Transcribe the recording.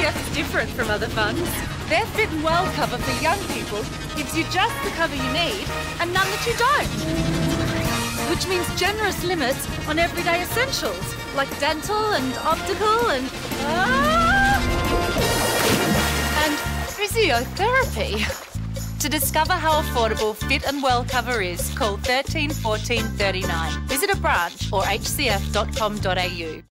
HCF is different from other funds. Their Fit and Well cover for young people gives you just the cover you need and none that you don't. Which means generous limits on everyday essentials like dental and optical and. Ah, and physiotherapy. To discover how affordable Fit and Well cover is, call 13 14 39. Visit a branch or hcf.com.au.